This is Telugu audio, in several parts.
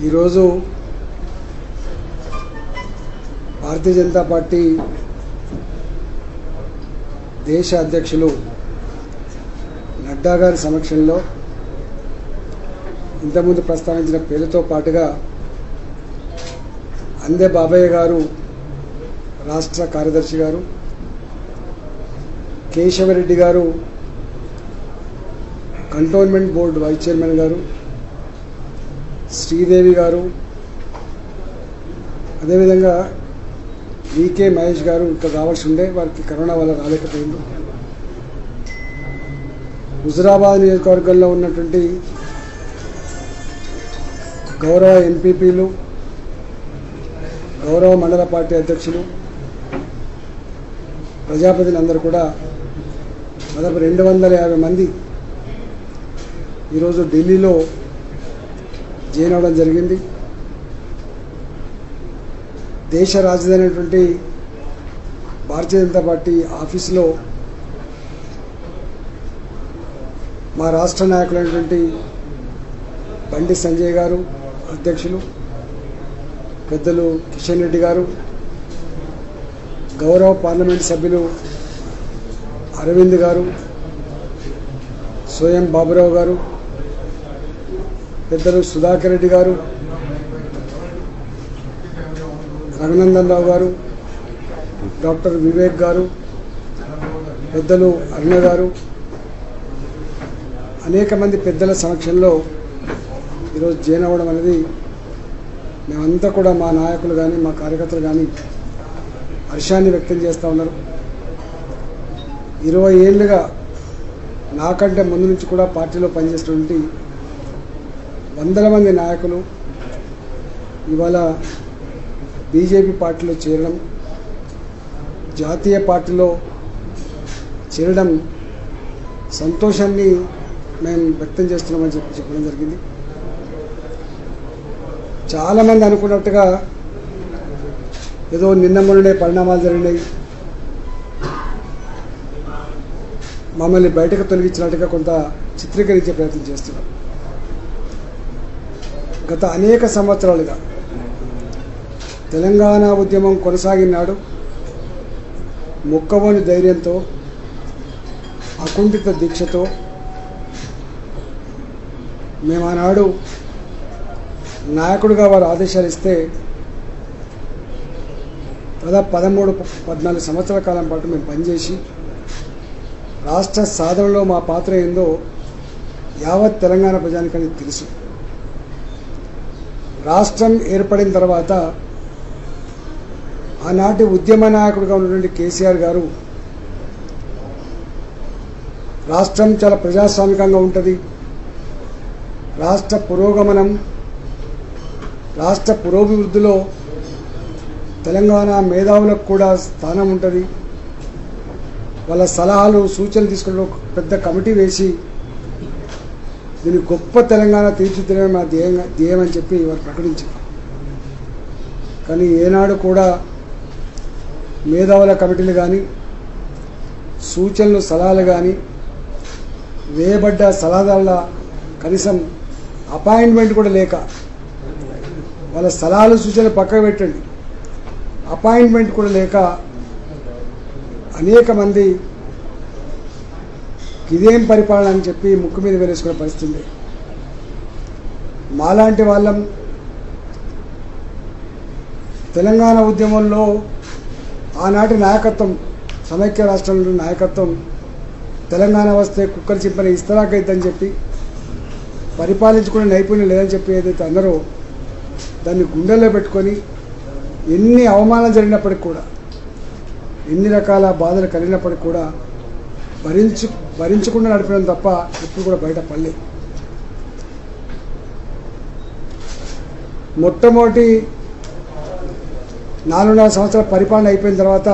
ఈరోజు భారతీయ జనతా పార్టీ దేశ అధ్యక్షులు నడ్డా గారి సమక్షంలో ఇంతకుముందు ప్రస్తావించిన పేరుతో పాటుగా అందే బాబయ్య గారు రాష్ట్ర కార్యదర్శి గారు కేశవరెడ్డి గారు కంటోన్మెంట్ బోర్డు వైస్ చైర్మన్ గారు శ్రీదేవి గారు అదేవిధంగా వికే మహేష్ గారు ఇక్కడ రావాల్సి ఉండే వారికి కరోనా వల్ల రాలేకపోయింది. హుజురాబాద్ నియోజకవర్గంలో ఉన్నటువంటి గౌరవ ఎంపీపీలు గౌరవ మండల పార్టీ అధ్యక్షులు ప్రజాప్రతినిధులందరూ కూడా దాదాపు రెండు వందల యాభై మంది ఈరోజు ఢిల్లీలో జైన్ అవడం జరిగింది. దేశ రాజధాని అయినటువంటి భారతీయ జనతా పార్టీ ఆఫీసులో మా రాష్ట్ర నాయకులైనటువంటి బండి సంజయ్ గారు అధ్యక్షులు పెద్దలు కిషన్ రెడ్డి గారు గౌరవ పార్లమెంట్ సభ్యులు అరవింద్ గారు స్వయం బాబురావు గారు పెద్దలు సుధాకర్ రెడ్డి గారు రఘునందన్ రావు గారు డాక్టర్ వివేక్ గారు పెద్దలు అరుణ గారు అనేక మంది పెద్దల సమక్షంలో ఈరోజు జైన్ అవ్వడం అనేది మేమంతా కూడా మా నాయకులు కానీ మా కార్యకర్తలు కానీ హర్షాన్ని వ్యక్తం చేస్తూ ఉన్నారు. ఇరవై ఏళ్ళుగా నాకంటే ముందు నుంచి కూడా పార్టీలో పనిచేసినటువంటి వందల మంది నాయకులు ఇవాళ బీజేపీ పార్టీలో చేరడం జాతీయ పార్టీలో చేరడం సంతోషాన్ని మేము వ్యక్తం చేస్తున్నామని చెప్పి చెప్పడం జరిగింది. చాలామంది అనుకున్నట్టుగా ఏదో నిన్న మొన్ననే పరిణామాలు జరిగినాయి. మమ్మల్ని బయటకు తొలగించినట్టుగా కొంత చిత్రీకరించే ప్రయత్నం చేస్తున్నాం. గత అనేక సంవత్సరాలుగా తెలంగాణ ఉద్యమం కొనసాగినాడు. మొక్కవోని ధైర్యంతో అకుంఠిత దీక్షతో మేము ఆనాడు నాయకుడిగా వారు ఆదేశాలు ఇస్తే దాదాపు పదమూడు పద్నాలుగు సంవత్సరాల కాలం పాటు మేము పనిచేసి రాష్ట్ర సాధనలో మా పాత్ర ఏందో యావత్ తెలంగాణ ప్రజానికానికి తెలుసు. రాష్ట్రం ఏర్పడిన తర్వాత ఆనాటి ఉద్యమ నాయకుడిగా ఉన్నటువంటి కేసీఆర్ గారు రాష్ట్రం చాలా ప్రజాస్వామికంగా ఉంటుంది. రాష్ట్ర పురోగమనం రాష్ట్ర పురోభివృద్ధిలో తెలంగాణ మేధావులకు కూడా స్థానం ఉంటుంది. వాళ్ళ సలహాలు సూచనలు తీసుకుని ఒక పెద్ద కమిటీ వేసి దీన్ని గొప్ప తెలంగాణ తీర్చిదిద్దడమే మా ధ్యేయంగా ధ్యేయం అని చెప్పి వారు ప్రకటించారు. కానీ ఏనాడు కూడా మేధావుల కమిటీలు కానీ సూచనలు సలహాలు కానీ వేయబడ్డ సలహాదారుల కనీసం అపాయింట్మెంట్ కూడా లేక వాళ్ళ సలహాలు సూచనలు పక్కకు పెట్టండి. అపాయింట్మెంట్ కూడా లేక అనేక మంది ఇదేం పరిపాలన అని చెప్పి ముక్కు మీద వేరేసుకునే పరిస్థితి మాలాంటి వాళ్ళం తెలంగాణ ఉద్యమంలో ఆనాటి నాయకత్వం సమైక్య రాష్ట్రంలో నాయకత్వం తెలంగాణ వస్తే కుక్కలు చింపని ఇస్తరాకైద్దని చెప్పి పరిపాలించుకునే నైపుణ్యం లేదని చెప్పి ఏదైతే అందరూ దాన్ని గుండెల్లో పెట్టుకొని ఎన్ని అవమానం జరిగినప్పటికి కూడా ఎన్ని రకాల బాధలు కలిగినప్పటికి కూడా భరించు భరించకుండా నడిపడం తప్ప ఎప్పుడు కూడా బయట పల్లె మొట్టమొదటి నాలుగున్నర సంవత్సరాల పరిపాలన అయిపోయిన తర్వాత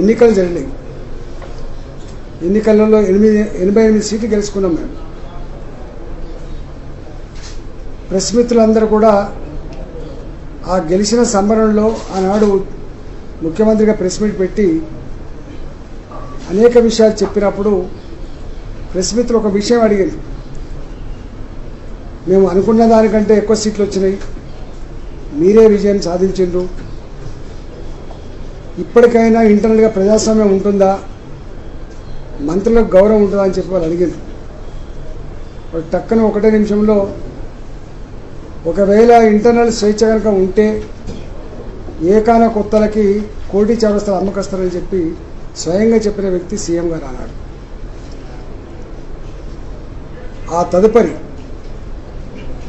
ఎన్నికలు జరిగినాయి. ఎన్నికలలో ఎనిమిది ఎనభై ఎనిమిది సీట్లు గెలుచుకున్నాం మేము. ప్రెస్ మిత్రులందరూ కూడా ఆ గెలిచిన సంబరంలో ఆనాడు ముఖ్యమంత్రిగా ప్రెస్ మీట్ పెట్టి అనేక విషయాలు చెప్పినప్పుడు ప్రెస్ మిత్రులు ఒక విషయం అడిగింది. మేము అనుకున్న దానికంటే ఎక్కువ సీట్లు వచ్చినాయి. మీరే విజయం సాధించిండ్రు. ఇప్పటికైనా ఇంటర్నల్గా ప్రజాస్వామ్యం ఉంటుందా? మంత్రులకు గౌరవం ఉంటుందా అని చెప్పి వాళ్ళు అడిగింది వాళ్ళు టక్కన ఒకటే నిమిషంలో ఒకవేళ ఇంటర్నల్ స్వేచ్ఛ కనుక ఉంటే ఏకాన కొత్తలకి కోటి చౌరస్తలు అమ్మకస్తారని చెప్పి స్వయంగా చెప్పిన వ్యక్తి సీఎం గారు అన్నాడు ఆ తదుపరి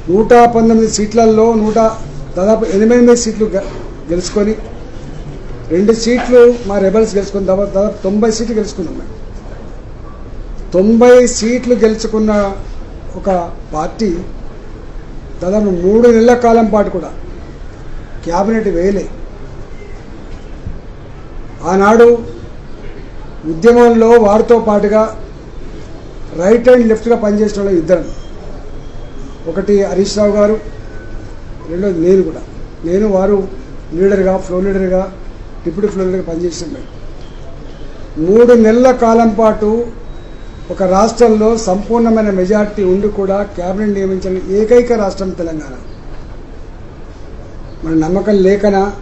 నూట పంతొమ్మిది సీట్లలో నూట దాదాపు ఎనిమిది సీట్లు గెలుచుకొని రెండు సీట్లు మా రెబల్స్ గెలుచుకుని దాదాపు దాదాపు తొంభై సీట్లు గెలుచుకున్నాం మేము. తొంభై సీట్లు గెలుచుకున్న ఒక పార్టీ దాదాపు మూడు నెలల కాలం పాటు కూడా క్యాబినెట్ వేయలే. ఆనాడు ఉద్యమంలో వారితో పాటుగా రైట్ అండ్ లెఫ్ట్గా పనిచేసిన వాళ్ళు ఇద్దరు. ఒకటి హరీష్ రావు గారు రెండోది నేను కూడా. నేను వారు లీడర్గా ఫ్లో లీడర్గా డిప్యూటీ ఫ్లోర్ లీడర్గా పనిచేసిన మూడు నెలల కాలం పాటు ఒక రాష్ట్రంలో సంపూర్ణమైన మెజార్టీ ఉండి కూడా క్యాబినెట్ నియమించిన ఏకైక రాష్ట్రం తెలంగాణ. మన నమ్మకం లేకనా?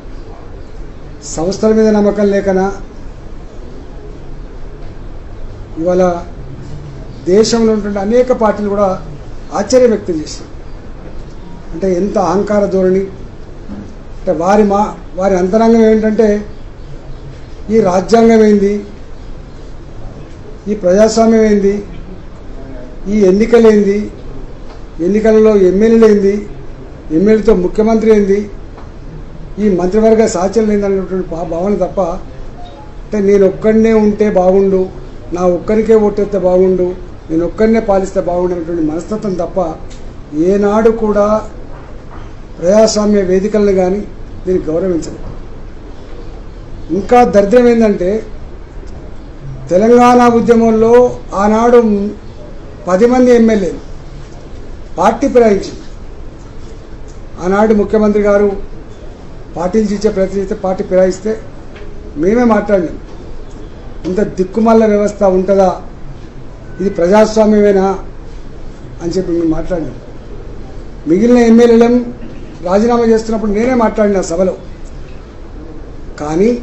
సంస్థల మీద నమ్మకం లేకనా? ఇవాళ దేశంలో ఉన్నటువంటి అనేక పార్టీలు కూడా ఆశ్చర్యం వ్యక్తం చేశారు అంటే ఎంత అహంకార ధోరణి. అంటే వారి మా వారి అంతరంగం ఏంటంటే ఈ రాజ్యాంగం ఏంది? ఈ ప్రజాస్వామ్యం ఏంది? ఈ ఎన్నికలేంది ఎన్నికలలో ఎమ్మెల్యేలు ఏంది? ఎమ్మెల్యేతో ముఖ్యమంత్రి ఏంది? ఈ మంత్రివర్గ సాచర్యం లేదనేటువంటి భావన తప్ప అంటే నేను ఒక్కడనే ఉంటే బాగుండు. నా ఒక్కరికే ఓటేస్తే బాగుండు నేను ఒక్కరినే పాలిస్తే బాగుండు అనేటువంటి మనస్తత్వం తప్ప ఏనాడు కూడా ప్రజాస్వామ్య వేదికలను కానీ దీన్ని గౌరవించదు ఇంకా దరిద్రం ఏంటంటే తెలంగాణ ఉద్యమంలో ఆనాడు పది మంది ఎమ్మెల్యేలు పార్టీ ప్రయాణించింది. ఆనాడు ముఖ్యమంత్రి గారు పార్టీలు ఇచ్చే ప్రయత్నం చేస్తే పార్టీ ఫిరాయిస్తే మేమే మాట్లాడినాం. ఇంత దిక్కుమల్ల వ్యవస్థ ఉంటుందా? ఇది ప్రజాస్వామ్యమేనా? అని చెప్పి మేము మాట్లాడినాం. మిగిలిన ఎమ్మెల్యేలను రాజీనామా చేస్తున్నప్పుడు నేనే మాట్లాడిన సభలో. కానీ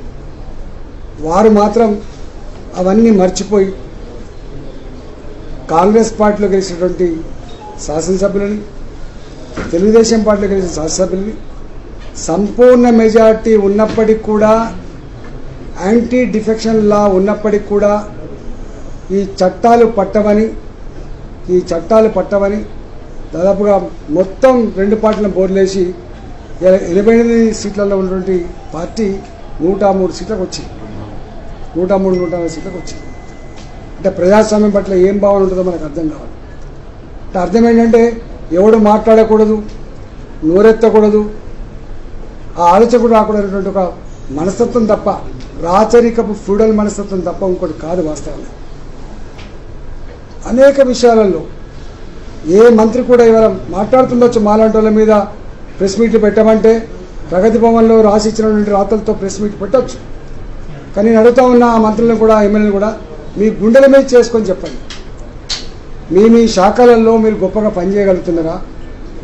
వారు మాత్రం అవన్నీ మర్చిపోయి కాంగ్రెస్ పార్టీలో గెలిచినటువంటి శాసనసభ్యులని తెలుగుదేశం పార్టీలో గెలిచిన శాసనసభ్యులని సంపూర్ణ మెజార్టీ ఉన్నప్పటికీ కూడా యాంటీ డిఫెక్షన్ లా ఉన్నప్పటికీ కూడా ఈ చట్టాలు పట్టవని ఈ చట్టాలు పట్టవని దాదాపుగా మొత్తం రెండు పార్టీలను బోర్లేసి ఎనభై ఎనిమిది సీట్లలో ఉన్నటువంటి పార్టీ నూట మూడు సీట్లకు వచ్చింది నూట మూడు నూట నాలుగు సీట్లకు వచ్చింది అంటే ప్రజాస్వామ్యం పట్ల ఏం భావన ఉంటుందో మనకు అర్థం కావాలి. అంటే అర్థం ఏంటంటే ఎవడు మాట్లాడకూడదు నోరెత్తకూడదు ఆ ఆలోచన కూడా రాకూడదు ఒక మనస్తత్వం తప్ప రాచరికపు ఫ్యూడల్ మనస్తత్వం తప్ప ఇంకోటి కాదు వాస్తవంగా. అనేక విషయాలలో ఏ మంత్రి కూడా ఇవాళ మాట్లాడుతుండొచ్చు మాలాంటి మీద ప్రెస్ మీట్ పెట్టమంటే ప్రగతి భవన్లో రాసి ఇచ్చినటువంటి రాతలతో ప్రెస్ మీట్ పెట్టవచ్చు కానీ నేను అడుగుతా ఉన్న ఆ మంత్రులను కూడా ఎమ్మెల్యేలు కూడా మీ గుండెల మీద చేసుకొని చెప్పండి. మీ మీ శాఖలలో మీరు గొప్పగా పనిచేయగలుగుతున్నారా?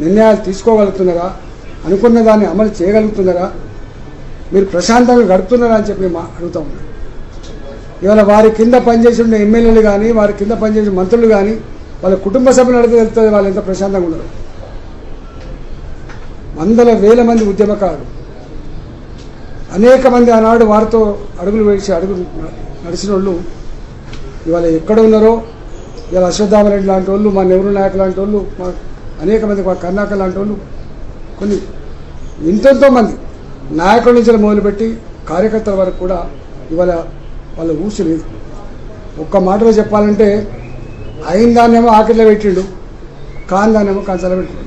నిర్ణయాలు తీసుకోగలుగుతున్నారా? అనుకున్న దాన్ని అమలు చేయగలుగుతున్నారా? మీరు ప్రశాంతంగా గడుపుతున్నారని చెప్పి మా అడుగుతా ఉన్నాను ఇవాళ వారి కింద పనిచేసి ఉండే ఎమ్మెల్యేలు కానీ వారి కింద పనిచేసిన మంత్రులు కానీ వాళ్ళ కుటుంబ సభ్యులు అడిగితే తెలుస్తుంది వాళ్ళు ఎంత ప్రశాంతంగా ఉండరు వందల వేల మంది ఉద్యమకారులు. అనేక మంది ఆనాడు వారితో అడుగులు వేసి అడుగులు నడిచిన వాళ్ళు ఇవాళ ఎక్కడ ఉన్నారో ఇవాళ అశ్వత్థామరెడ్డి లాంటి వాళ్ళు మా నెహ్రూ నాయక్ లాంటి వాళ్ళు మా అనేక మంది మా కర్ణాక లాంటి వాళ్ళు కొన్ని ఎంతెంతో మంది నాయకుల నుంచి మొదలుపెట్టి కార్యకర్తల వరకు కూడా ఇవాళ వాళ్ళ ఊసి లేదు. ఒక్క మాటలో చెప్పాలంటే అయిన దాన్నేమో ఆకలిలో పెట్టిండు కాని దాన్నేమో కాని పెట్టిండు.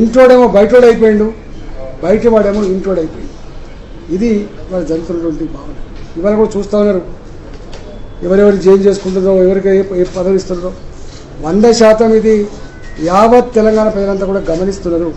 ఇంట్లోడేమో బయటోడు అయిపోయిండు బయట వాడేమో ఇంట్లోడు అయిపోయిండు. ఇది ఇవాళ జరుగుతున్నటువంటి భావన. ఇవాళ కూడా చూస్తూ ఉన్నారు. ఎవరెవరు జైలు చేసుకుంటుందో ఎవరికి ఏ ఏ పదవి ఇస్తుందో వంద శాతం ఇది యావత్ తెలంగాణ ప్రజలంతా కూడా గమనిస్తున్నారు.